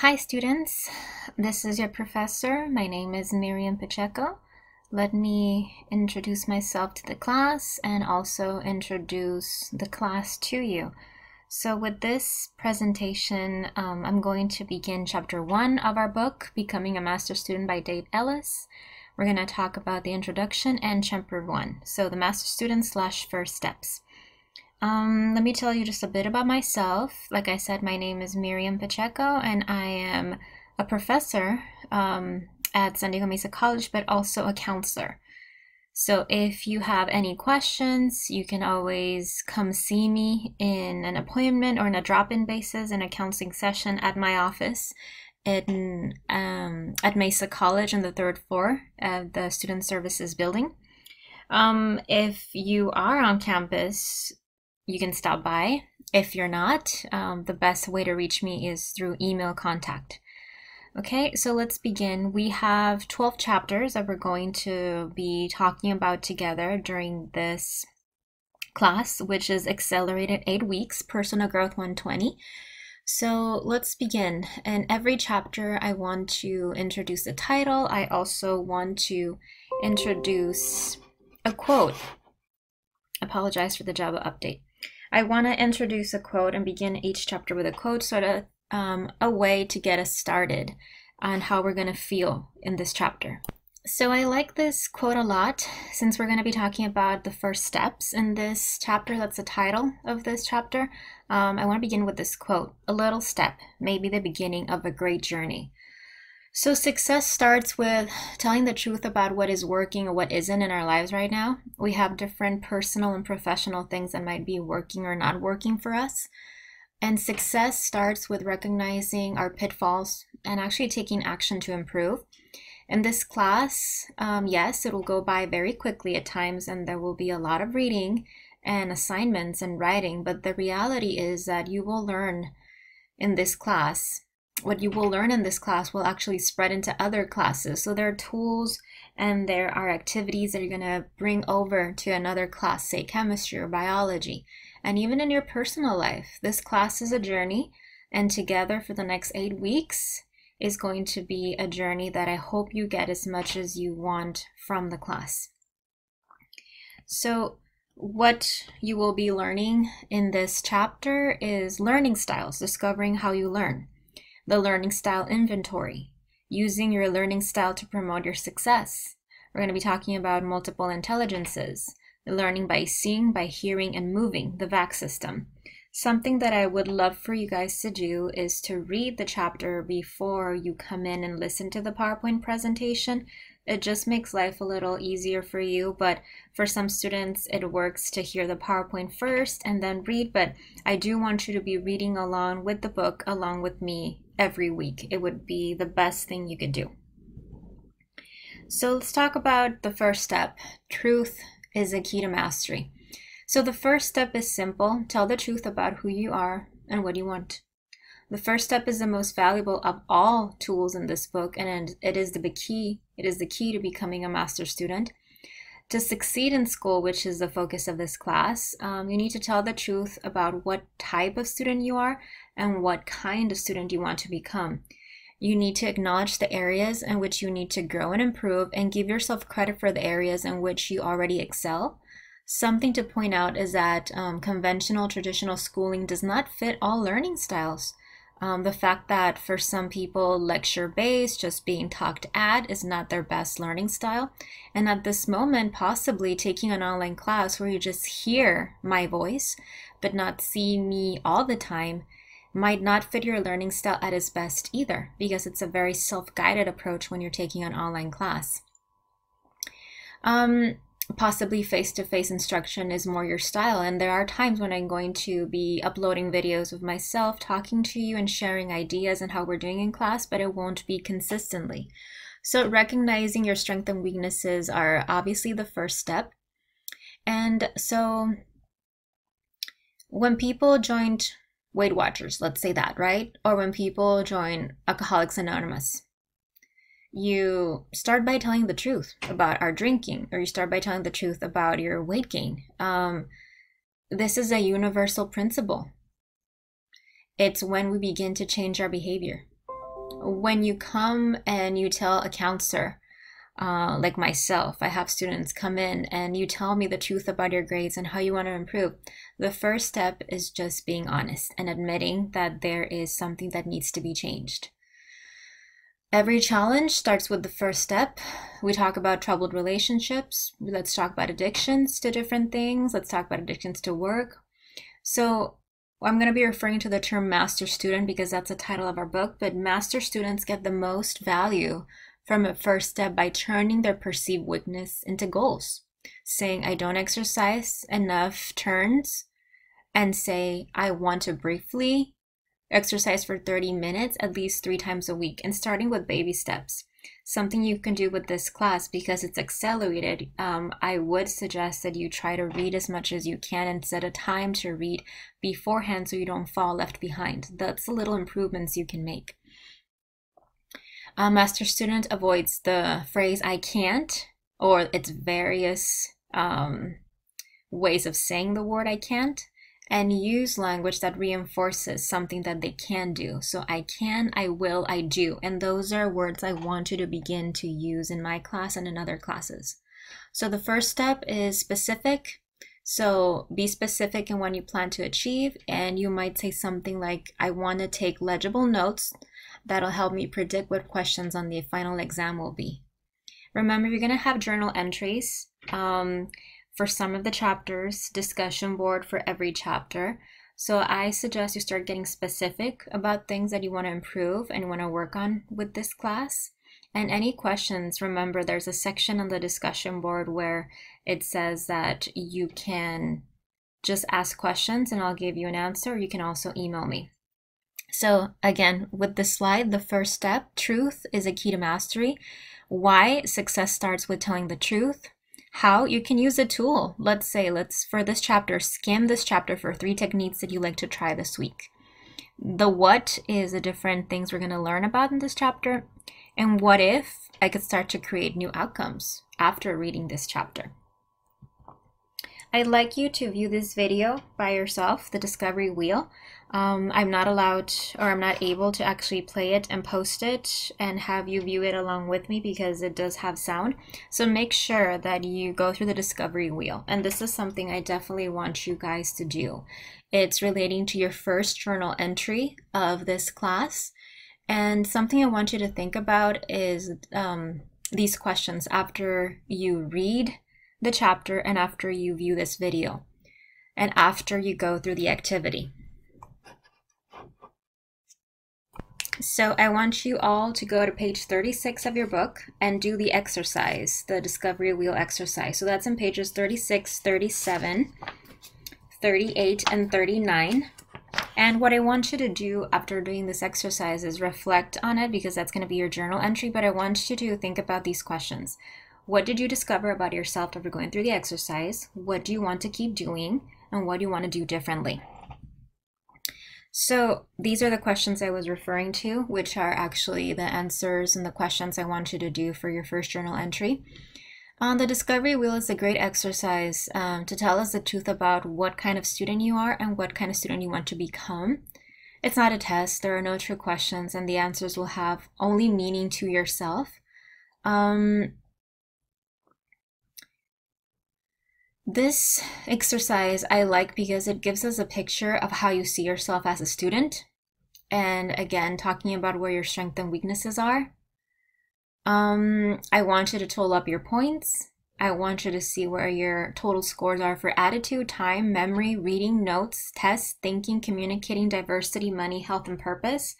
Hi students, this is your professor. My name is Miriam Pacheco. Let me introduce myself to the class and also introduce the class to you. So with this presentation, um, I'm going to begin chapter one of our book, Becoming a Master Student by Dave Ellis. We're going to talk about the introduction and chapter one, so the Master Student slash first steps. Um, let me tell you just a bit about myself. Like I said, my name is Miriam Pacheco, and I am a professor um, at San Diego Mesa College, but also a counselor. So if you have any questions, you can always come see me in an appointment or in a drop-in basis in a counseling session at my office in um, at Mesa College on the third floor of the Student Services building. Um, if you are on campus, you can stop by. If you're not, um, the best way to reach me is through email contact. Okay, so let's begin. We have 12 chapters that we're going to be talking about together during this class, which is Accelerated 8 Weeks Personal Growth 120. So let's begin. In every chapter, I want to introduce the title. I also want to introduce a quote. Apologize for the Java update. I want to introduce a quote and begin each chapter with a quote, sort of um, a way to get us started on how we're going to feel in this chapter. So I like this quote a lot since we're going to be talking about the first steps in this chapter. That's the title of this chapter. Um, I want to begin with this quote A little step, maybe the beginning of a great journey. So, success starts with telling the truth about what is working or what isn't in our lives right now. We have different personal and professional things that might be working or not working for us. And success starts with recognizing our pitfalls and actually taking action to improve. In this class, um, yes, it will go by very quickly at times, and there will be a lot of reading and assignments and writing. But the reality is that you will learn in this class what you will learn in this class will actually spread into other classes. So there are tools and there are activities that you're going to bring over to another class, say chemistry or biology. And even in your personal life, this class is a journey, and together for the next eight weeks is going to be a journey that I hope you get as much as you want from the class. So, what you will be learning in this chapter is learning styles, discovering how you learn the learning style inventory, using your learning style to promote your success. We're going to be talking about multiple intelligences, learning by seeing, by hearing, and moving, the VAC system. Something that I would love for you guys to do is to read the chapter before you come in and listen to the PowerPoint presentation it just makes life a little easier for you. But for some students, it works to hear the PowerPoint first and then read. But I do want you to be reading along with the book along with me every week. It would be the best thing you could do. So let's talk about the first step. Truth is a key to mastery. So the first step is simple. Tell the truth about who you are and what you want. The first step is the most valuable of all tools in this book, and it is the key. It is the key to becoming a master student. To succeed in school, which is the focus of this class, um, you need to tell the truth about what type of student you are and what kind of student you want to become. You need to acknowledge the areas in which you need to grow and improve and give yourself credit for the areas in which you already excel. Something to point out is that um, conventional traditional schooling does not fit all learning styles. Um, the fact that for some people, lecture based, just being talked at, is not their best learning style. And at this moment, possibly taking an online class where you just hear my voice, but not see me all the time, might not fit your learning style at its best either, because it's a very self guided approach when you're taking an online class. Um, possibly face-to-face instruction is more your style and there are times when i'm going to be uploading videos of myself talking to you and sharing ideas and how we're doing in class but it won't be consistently so recognizing your strengths and weaknesses are obviously the first step and so when people joined weight watchers let's say that right or when people join alcoholics anonymous you start by telling the truth about our drinking, or you start by telling the truth about your weight gain. Um, this is a universal principle. It's when we begin to change our behavior. when you come and you tell a counselor, uh, like myself, I have students come in and you tell me the truth about your grades and how you want to improve. The first step is just being honest and admitting that there is something that needs to be changed. Every challenge starts with the first step. We talk about troubled relationships. Let's talk about addictions to different things. Let's talk about addictions to work. So, I'm going to be referring to the term master student because that's the title of our book, but master students get the most value from a first step by turning their perceived weakness into goals. Saying, I don't exercise enough turns, and say, I want to briefly Exercise for 30 minutes at least three times a week and starting with baby steps. Something you can do with this class because it's accelerated, um, I would suggest that you try to read as much as you can and set a time to read beforehand so you don't fall left behind. That's the little improvements you can make. A master student avoids the phrase I can't or its various um, ways of saying the word I can't and use language that reinforces something that they can do. So I can, I will, I do. And those are words I want you to begin to use in my class and in other classes. So the first step is specific. So be specific in what you plan to achieve. And you might say something like, I want to take legible notes that'll help me predict what questions on the final exam will be. Remember, you're going to have journal entries. Um, for some of the chapters, discussion board for every chapter. So I suggest you start getting specific about things that you want to improve and want to work on with this class. And any questions, remember there's a section on the discussion board where it says that you can just ask questions and I'll give you an answer. You can also email me. So again, with this slide, the first step, truth is a key to mastery. Why success starts with telling the truth how you can use a tool. Let's say, let's for this chapter, skim this chapter for three techniques that you like to try this week. The what is the different things we're going to learn about in this chapter. And what if I could start to create new outcomes after reading this chapter? I'd like you to view this video by yourself, the discovery wheel. Um, I'm not allowed or I'm not able to actually play it and post it and have you view it along with me because it does have sound. So make sure that you go through the discovery wheel. And this is something I definitely want you guys to do. It's relating to your first journal entry of this class. And something I want you to think about is um, these questions after you read the chapter and after you view this video and after you go through the activity. So I want you all to go to page 36 of your book and do the exercise, the discovery wheel exercise. So that's in pages 36, 37, 38, and 39. And what I want you to do after doing this exercise is reflect on it because that's going to be your journal entry. But I want you to think about these questions. What did you discover about yourself after going through the exercise? What do you want to keep doing? And what do you want to do differently? So these are the questions I was referring to, which are actually the answers and the questions I want you to do for your first journal entry. On the discovery wheel is a great exercise um, to tell us the truth about what kind of student you are and what kind of student you want to become. It's not a test, there are no true questions, and the answers will have only meaning to yourself. Um, This exercise I like because it gives us a picture of how you see yourself as a student. And again, talking about where your strengths and weaknesses are. Um, I want you to total up your points. I want you to see where your total scores are for attitude, time, memory, reading, notes, tests, thinking, communicating, diversity, money, health, and purpose.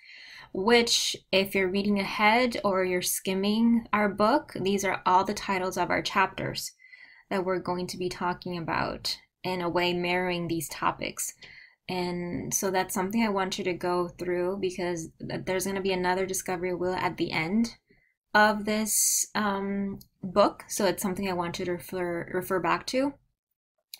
Which, if you're reading ahead or you're skimming our book, these are all the titles of our chapters that we're going to be talking about in a way mirroring these topics. And so that's something I want you to go through because there's going to be another discovery wheel at the end of this um, book. So it's something I want you to refer, refer back to.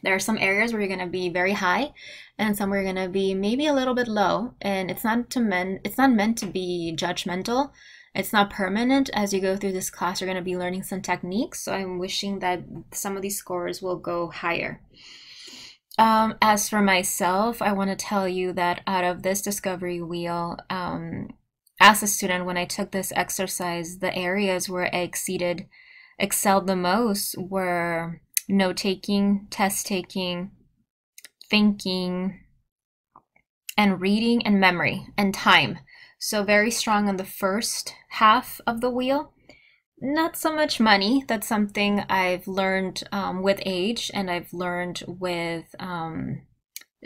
There are some areas where you're going to be very high and some where you're going to be maybe a little bit low. And it's not to men, it's not meant to be judgmental it's not permanent. As you go through this class, you're going to be learning some techniques. So I'm wishing that some of these scores will go higher. Um, as for myself, I want to tell you that out of this discovery wheel, um, as a student, when I took this exercise, the areas where I exceeded, excelled the most were note taking, test taking, thinking, and reading and memory and time. So, very strong on the first half of the wheel. Not so much money. That's something I've learned um, with age and I've learned with um,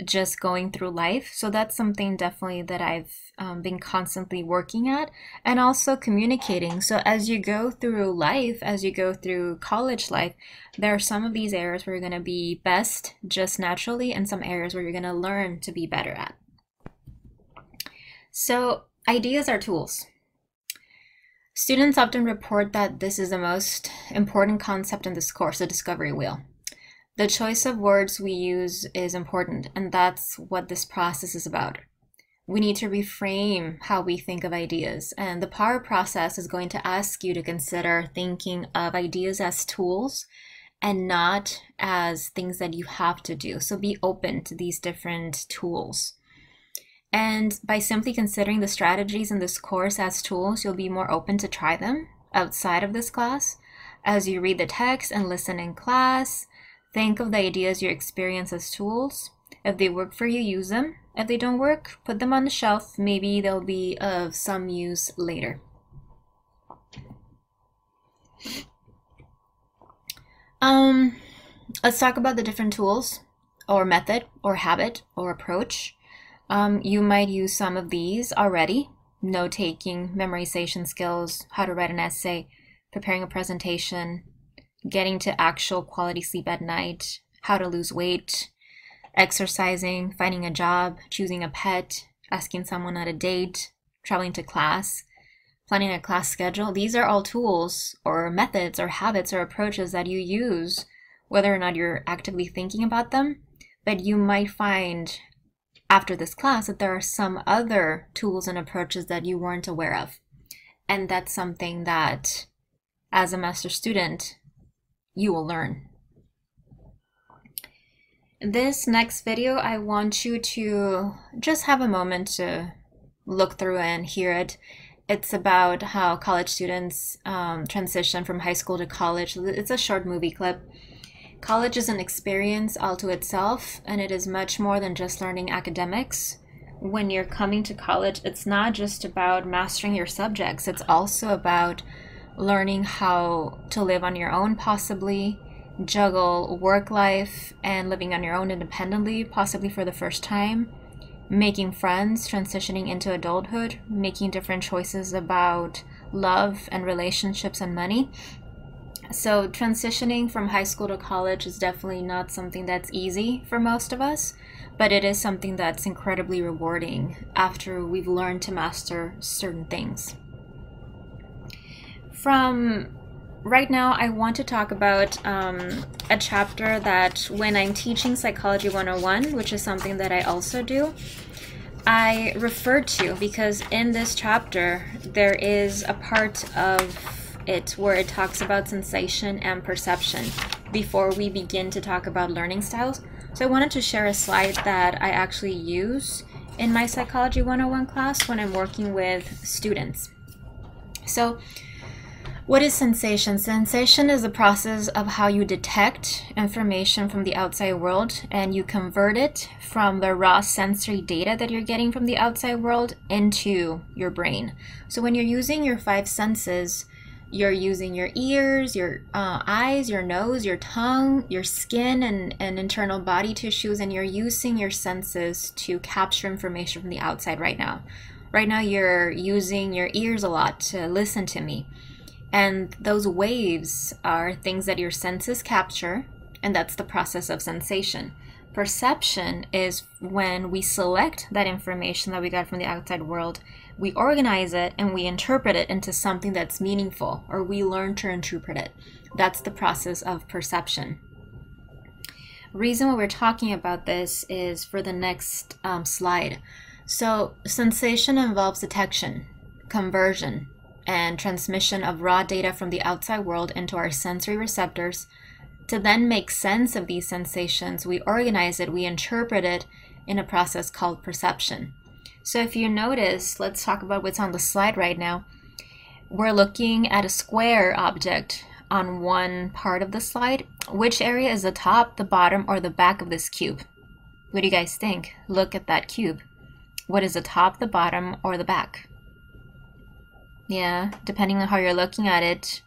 just going through life. So that's something definitely that I've um, been constantly working at and also communicating. So as you go through life, as you go through college life, there are some of these areas where you're going to be best just naturally and some areas where you're going to learn to be better at. So ideas are tools. Students often report that this is the most important concept in this course, the discovery wheel. The choice of words we use is important, and that's what this process is about. We need to reframe how we think of ideas, and the power process is going to ask you to consider thinking of ideas as tools and not as things that you have to do. So be open to these different tools. And by simply considering the strategies in this course as tools, you'll be more open to try them outside of this class. As you read the text and listen in class, Think of the ideas you experience as tools. If they work for you, use them. If they don't work, put them on the shelf. Maybe they'll be of some use later. Um, let's talk about the different tools or method or habit or approach. Um, you might use some of these already. Note taking, memorization skills, how to write an essay, preparing a presentation, getting to actual quality sleep at night, how to lose weight, exercising, finding a job, choosing a pet, asking someone out a date, traveling to class, planning a class schedule. These are all tools or methods or habits or approaches that you use, whether or not you're actively thinking about them. But you might find after this class that there are some other tools and approaches that you weren't aware of. And that's something that, as a master student, you will learn. This next video, I want you to just have a moment to look through and hear it. It's about how college students um, transition from high school to college. It's a short movie clip. College is an experience all to itself, and it is much more than just learning academics. When you're coming to college, it's not just about mastering your subjects, it's also about learning how to live on your own, possibly juggle work life and living on your own independently, possibly for the first time, making friends, transitioning into adulthood, making different choices about love and relationships and money. So, transitioning from high school to college is definitely not something that's easy for most of us, but it is something that's incredibly rewarding after we've learned to master certain things. From right now, I want to talk about um, a chapter that when I'm teaching Psychology 101, which is something that I also do, I refer to because in this chapter, there is a part of it where it talks about sensation and perception before we begin to talk about learning styles. So I wanted to share a slide that I actually use in my Psychology 101 class when I'm working with students. So what is sensation? Sensation is the process of how you detect information from the outside world and you convert it from the raw sensory data that you're getting from the outside world into your brain. So when you're using your five senses, you're using your ears, your uh, eyes, your nose, your tongue, your skin, and, and internal body tissues, and you're using your senses to capture information from the outside right now. Right now, you're using your ears a lot to listen to me. And those waves are things that your senses capture, and that's the process of sensation. Perception is when we select that information that we got from the outside world, we organize it, and we interpret it into something that's meaningful, or we learn to interpret it. That's the process of perception. Reason why we're talking about this is for the next um, slide. So, sensation involves detection, conversion, and transmission of raw data from the outside world into our sensory receptors. To then make sense of these sensations, we organize it, we interpret it in a process called perception. So if you notice, let's talk about what's on the slide right now. We're looking at a square object on one part of the slide. Which area is the top, the bottom, or the back of this cube? What do you guys think? Look at that cube. What is the top, the bottom, or the back? Yeah, depending on how you're looking at it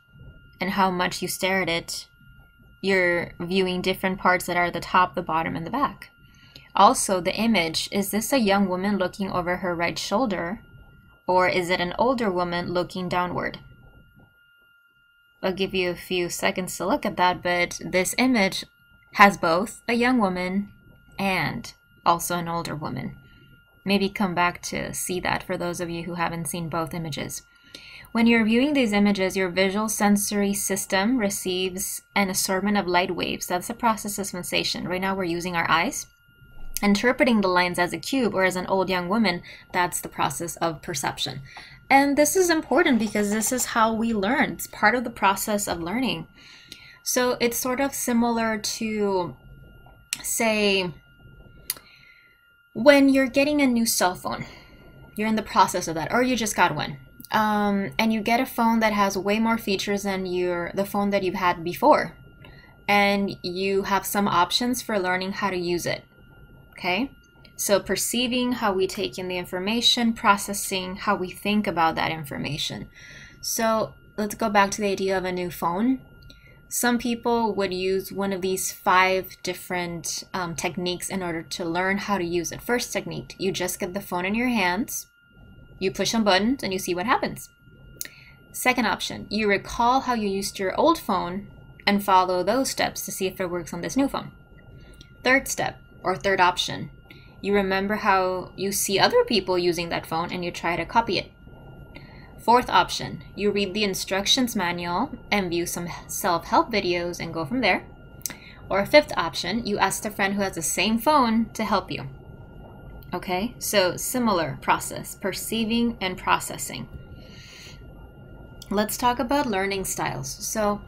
and how much you stare at it, you're viewing different parts that are the top, the bottom, and the back. Also, the image, is this a young woman looking over her right shoulder? Or is it an older woman looking downward? I'll give you a few seconds to look at that, but this image has both a young woman and also an older woman. Maybe come back to see that for those of you who haven't seen both images. When you're viewing these images, your visual sensory system receives an assortment of light waves. That's the process of sensation. Right now we're using our eyes. Interpreting the lines as a cube or as an old young woman, that's the process of perception. And this is important because this is how we learn. It's part of the process of learning. So it's sort of similar to, say, when you're getting a new cell phone, you're in the process of that, or you just got one um, and you get a phone that has way more features than your the phone that you've had before and you have some options for learning how to use it okay so perceiving how we take in the information processing how we think about that information so let's go back to the idea of a new phone some people would use one of these five different um, techniques in order to learn how to use it first technique you just get the phone in your hands you push some buttons and you see what happens. Second option, you recall how you used your old phone and follow those steps to see if it works on this new phone. Third step, or third option, you remember how you see other people using that phone and you try to copy it. Fourth option, you read the instructions manual and view some self-help videos and go from there. Or fifth option, you ask a friend who has the same phone to help you. Okay, so similar process, perceiving and processing. Let's talk about learning styles. So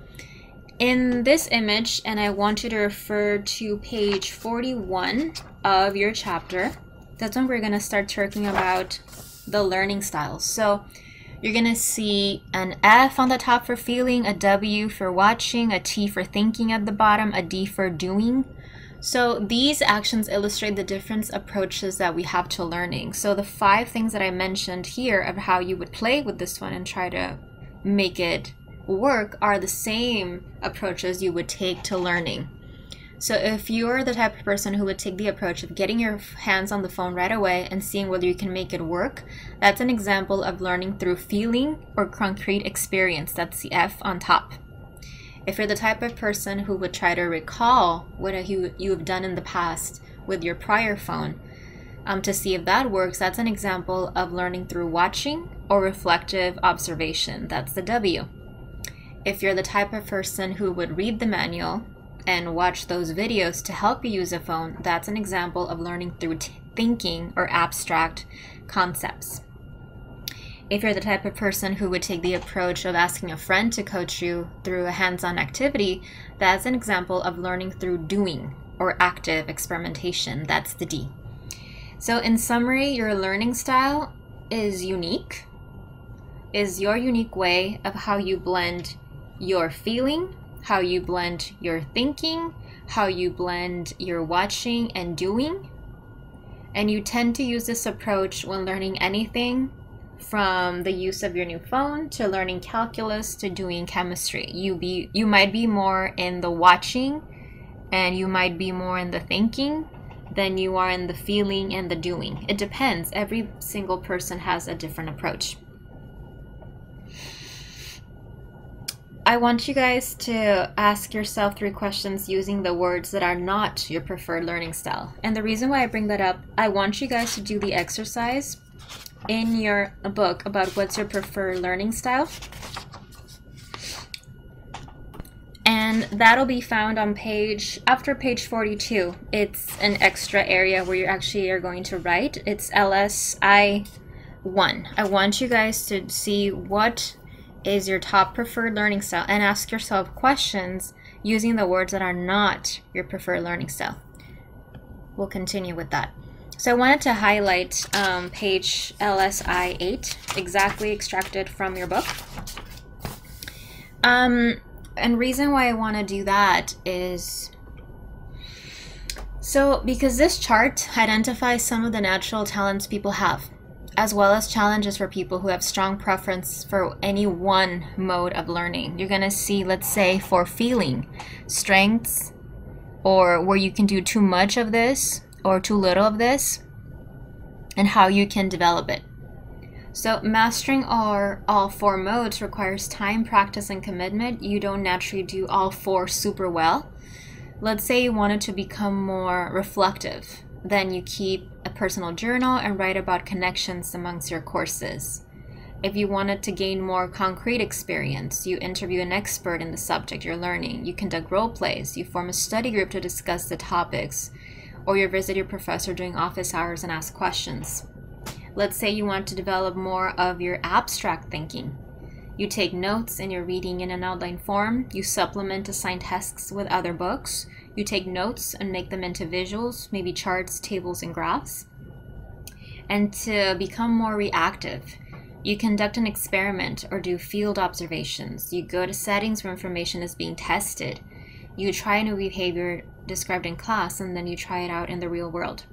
in this image, and I want you to refer to page 41 of your chapter, that's when we're gonna start talking about the learning styles. So you're gonna see an F on the top for feeling, a W for watching, a T for thinking at the bottom, a D for doing, so these actions illustrate the different approaches that we have to learning. So the five things that I mentioned here of how you would play with this one and try to make it work are the same approaches you would take to learning. So if you're the type of person who would take the approach of getting your hands on the phone right away and seeing whether you can make it work, that's an example of learning through feeling or concrete experience. That's the F on top. If you're the type of person who would try to recall what you, you have done in the past with your prior phone um, to see if that works, that's an example of learning through watching or reflective observation. That's the W. If you're the type of person who would read the manual and watch those videos to help you use a phone, that's an example of learning through thinking or abstract concepts. If you're the type of person who would take the approach of asking a friend to coach you through a hands on activity, that's an example of learning through doing or active experimentation. That's the D. So, in summary, your learning style is unique, is your unique way of how you blend your feeling, how you blend your thinking, how you blend your watching and doing. And you tend to use this approach when learning anything from the use of your new phone to learning calculus to doing chemistry. You be you might be more in the watching and you might be more in the thinking than you are in the feeling and the doing. It depends. Every single person has a different approach. I want you guys to ask yourself three questions using the words that are not your preferred learning style. And the reason why I bring that up, I want you guys to do the exercise in your book about what's your preferred learning style. And that'll be found on page, after page 42. It's an extra area where you actually are going to write. It's LSI 1. I want you guys to see what is your top preferred learning style and ask yourself questions using the words that are not your preferred learning style. We'll continue with that. So I wanted to highlight um, page LSI 8, exactly extracted from your book. Um, and reason why I want to do that is so because this chart identifies some of the natural talents people have, as well as challenges for people who have strong preference for any one mode of learning. You're going to see, let's say, for feeling, strengths, or where you can do too much of this or too little of this and how you can develop it. So, mastering our all four modes requires time, practice, and commitment. You don't naturally do all four super well. Let's say you wanted to become more reflective, then you keep personal journal and write about connections amongst your courses. If you wanted to gain more concrete experience, you interview an expert in the subject you're learning, you conduct role plays, you form a study group to discuss the topics, or you visit your professor during office hours and ask questions. Let's say you want to develop more of your abstract thinking. You take notes in your reading in an outline form, you supplement assigned tasks with other books, you take notes and make them into visuals, maybe charts, tables, and graphs. And to become more reactive, you conduct an experiment or do field observations. You go to settings where information is being tested. You try a new behavior described in class and then you try it out in the real world.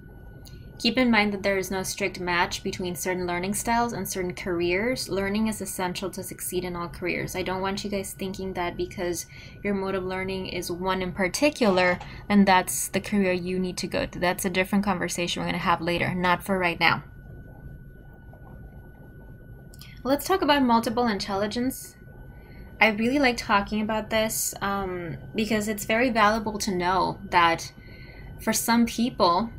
Keep in mind that there is no strict match between certain learning styles and certain careers. Learning is essential to succeed in all careers. I don't want you guys thinking that because your mode of learning is one in particular, and that's the career you need to go to. That's a different conversation we're going to have later, not for right now. Let's talk about multiple intelligence. I really like talking about this um, because it's very valuable to know that for some people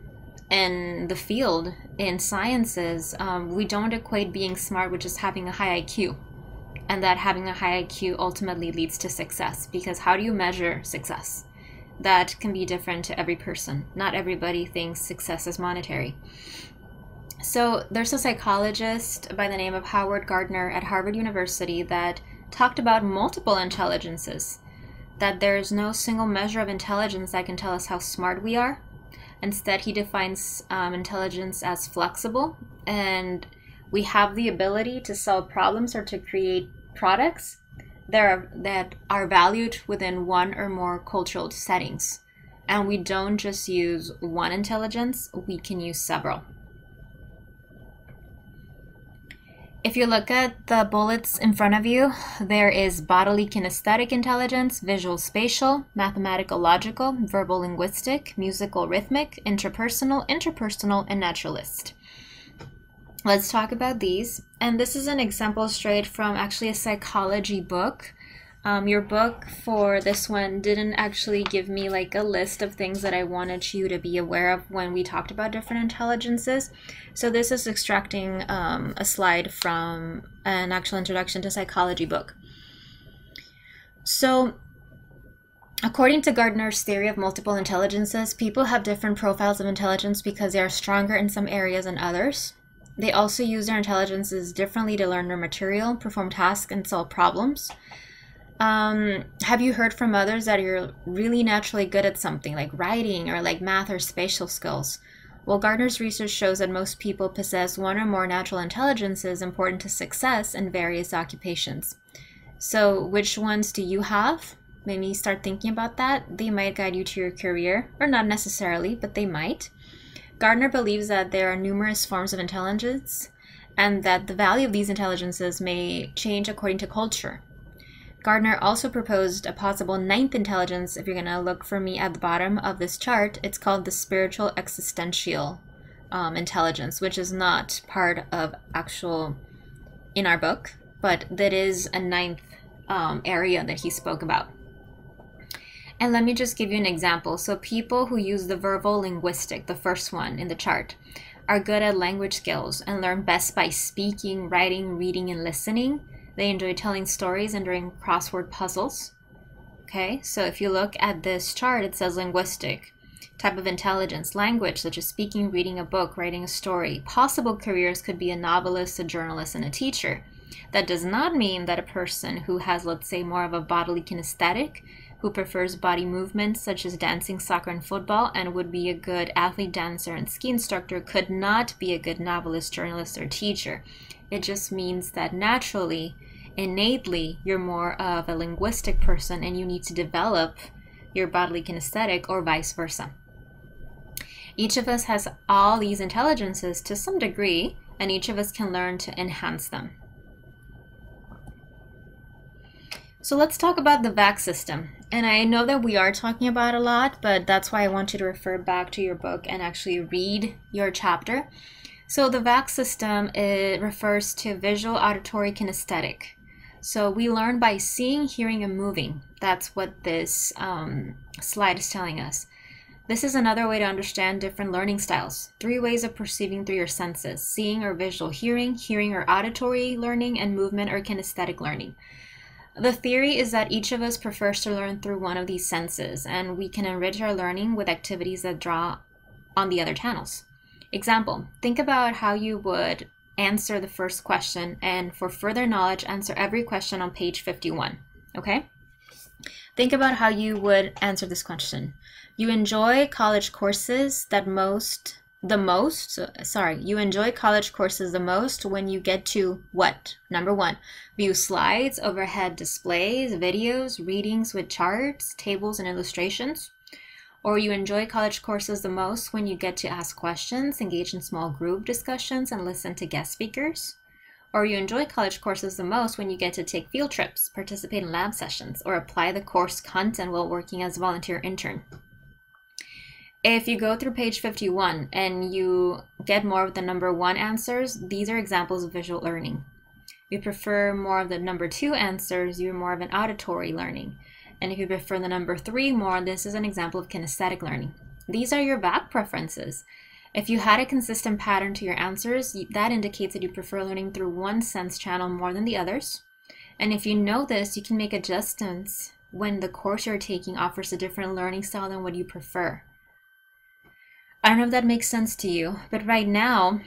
in the field in sciences, um, we don't equate being smart with just having a high IQ. And that having a high IQ ultimately leads to success because how do you measure success? That can be different to every person. Not everybody thinks success is monetary. So there's a psychologist by the name of Howard Gardner at Harvard University that talked about multiple intelligences. That there's no single measure of intelligence that can tell us how smart we are. Instead, he defines um, intelligence as flexible, and we have the ability to solve problems or to create products that are, that are valued within one or more cultural settings. And we don't just use one intelligence, we can use several. If you look at the bullets in front of you, there is bodily kinesthetic intelligence, visual spatial, mathematical logical, verbal linguistic, musical rhythmic, interpersonal, interpersonal, and naturalist. Let's talk about these. And this is an example straight from actually a psychology book um, your book for this one didn't actually give me like a list of things that I wanted you to be aware of when we talked about different intelligences. So this is extracting um, a slide from an actual introduction to psychology book. So According to Gardner's theory of multiple intelligences, people have different profiles of intelligence because they are stronger in some areas than others. They also use their intelligences differently to learn their material, perform tasks, and solve problems. Um, have you heard from others that you're really naturally good at something like writing or like math or spatial skills? Well, Gardner's research shows that most people possess one or more natural intelligences important to success in various occupations. So, which ones do you have? Maybe start thinking about that. They might guide you to your career, or not necessarily, but they might. Gardner believes that there are numerous forms of intelligence and that the value of these intelligences may change according to culture. Gardner also proposed a possible ninth intelligence. If you're going to look for me at the bottom of this chart, it's called the spiritual existential um, intelligence, which is not part of actual in our book, but that is a ninth um, area that he spoke about. And let me just give you an example. So, people who use the verbal linguistic, the first one in the chart, are good at language skills and learn best by speaking, writing, reading, and listening. They enjoy telling stories and doing crossword puzzles. Okay, so if you look at this chart, it says linguistic, type of intelligence, language, such as speaking, reading a book, writing a story. Possible careers could be a novelist, a journalist, and a teacher. That does not mean that a person who has, let's say, more of a bodily kinesthetic who prefers body movements such as dancing, soccer, and football, and would be a good athlete, dancer, and ski instructor, could not be a good novelist, journalist, or teacher. It just means that naturally, innately, you're more of a linguistic person and you need to develop your bodily kinesthetic or vice versa. Each of us has all these intelligences to some degree, and each of us can learn to enhance them. So let's talk about the VAC system. And I know that we are talking about a lot, but that's why I want you to refer back to your book and actually read your chapter. So the VAC system it refers to visual, auditory, kinesthetic. So we learn by seeing, hearing, and moving. That's what this um, slide is telling us. This is another way to understand different learning styles. Three ways of perceiving through your senses seeing or visual hearing, hearing or auditory learning, and movement or kinesthetic learning. The theory is that each of us prefers to learn through one of these senses, and we can enrich our learning with activities that draw on the other channels. Example Think about how you would answer the first question, and for further knowledge, answer every question on page 51. Okay? Think about how you would answer this question. You enjoy college courses that most the most sorry you enjoy college courses the most when you get to what number one view slides overhead displays videos readings with charts tables and illustrations or you enjoy college courses the most when you get to ask questions engage in small group discussions and listen to guest speakers or you enjoy college courses the most when you get to take field trips participate in lab sessions or apply the course content while working as a volunteer intern if you go through page 51 and you get more of the number one answers, these are examples of visual learning. If you prefer more of the number two answers, you're more of an auditory learning. And if you prefer the number three more, this is an example of kinesthetic learning. These are your VAC preferences. If you had a consistent pattern to your answers, that indicates that you prefer learning through one sense channel more than the others. And if you know this, you can make adjustments when the course you're taking offers a different learning style than what you prefer. I don't know if that makes sense to you, but right now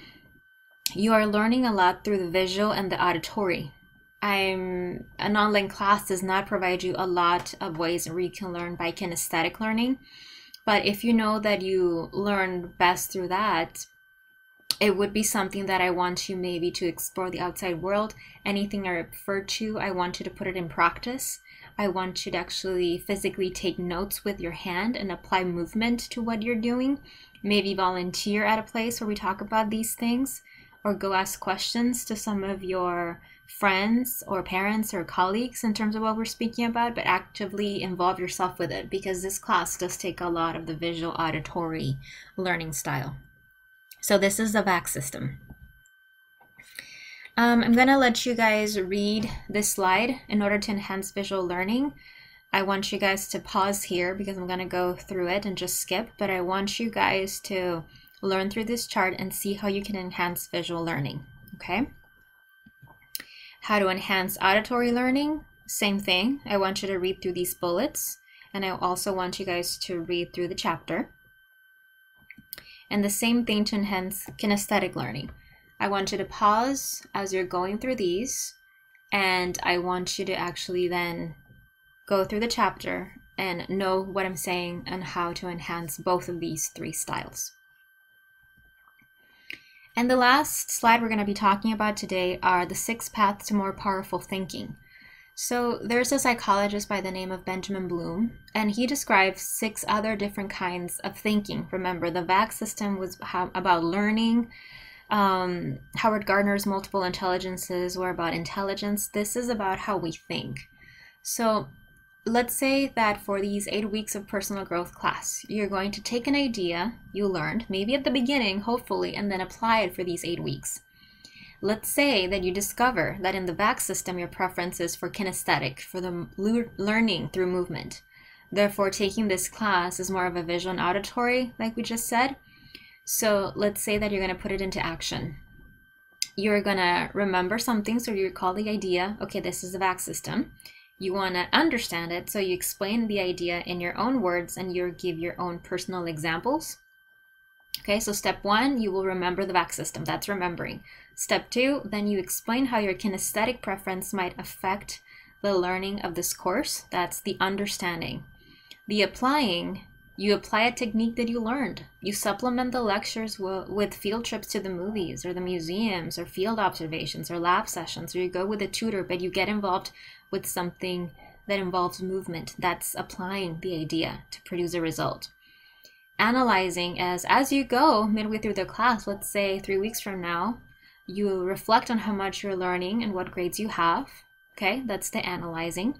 you are learning a lot through the visual and the auditory. I'm an online class does not provide you a lot of ways where you can learn by kinesthetic learning. But if you know that you learn best through that, it would be something that I want you maybe to explore the outside world. Anything I refer to, I want you to put it in practice. I want you to actually physically take notes with your hand and apply movement to what you're doing maybe volunteer at a place where we talk about these things or go ask questions to some of your friends or parents or colleagues in terms of what we're speaking about, but actively involve yourself with it because this class does take a lot of the visual auditory learning style. So this is the VAC system. Um, I'm going to let you guys read this slide in order to enhance visual learning. I want you guys to pause here because I'm going to go through it and just skip, but I want you guys to learn through this chart and see how you can enhance visual learning, okay? How to enhance auditory learning, same thing. I want you to read through these bullets, and I also want you guys to read through the chapter. And the same thing to enhance kinesthetic learning. I want you to pause as you're going through these, and I want you to actually then go through the chapter and know what I'm saying and how to enhance both of these three styles. And the last slide we're going to be talking about today are the six paths to more powerful thinking. So there's a psychologist by the name of Benjamin Bloom, and he describes six other different kinds of thinking. Remember, the VAC system was about learning. Um, Howard Gardner's multiple intelligences were about intelligence. This is about how we think. So let's say that for these eight weeks of personal growth class, you're going to take an idea you learned, maybe at the beginning, hopefully, and then apply it for these eight weeks. Let's say that you discover that in the VAC system, your preference is for kinesthetic, for the learning through movement. Therefore, taking this class is more of a visual and auditory, like we just said. So let's say that you're going to put it into action. You're going to remember something, so you recall the idea, okay, this is the VAC system you want to understand it, so you explain the idea in your own words and you give your own personal examples. Okay, so step one, you will remember the VAC system. That's remembering. Step two, then you explain how your kinesthetic preference might affect the learning of this course. That's the understanding. The applying, you apply a technique that you learned. You supplement the lectures with field trips to the movies or the museums or field observations or lab sessions, or you go with a tutor, but you get involved with something that involves movement. That's applying the idea to produce a result. Analyzing as as you go midway through the class, let's say three weeks from now, you reflect on how much you're learning and what grades you have. Okay, that's the analyzing.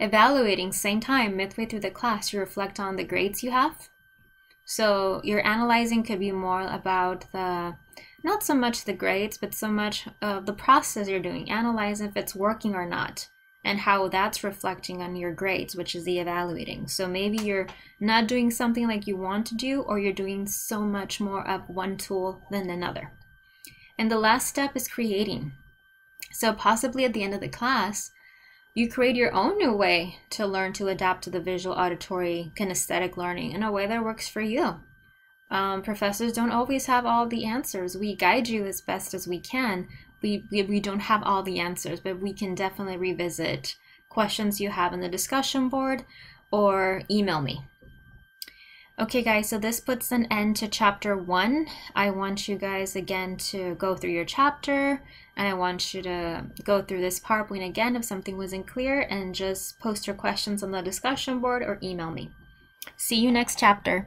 Evaluating, same time, midway through the class, you reflect on the grades you have. So your analyzing could be more about the, not so much the grades, but so much of the process you're doing. Analyze if it's working or not and how that's reflecting on your grades, which is the evaluating. So maybe you're not doing something like you want to do, or you're doing so much more of one tool than another. And the last step is creating. So possibly at the end of the class, you create your own new way to learn to adapt to the visual, auditory, kinesthetic learning in a way that works for you. Um, professors don't always have all the answers. We guide you as best as we can, we, we, we don't have all the answers, but we can definitely revisit questions you have in the discussion board or email me. Okay, guys, so this puts an end to chapter one. I want you guys again to go through your chapter and I want you to go through this PowerPoint again if something wasn't clear and just post your questions on the discussion board or email me. See you next chapter.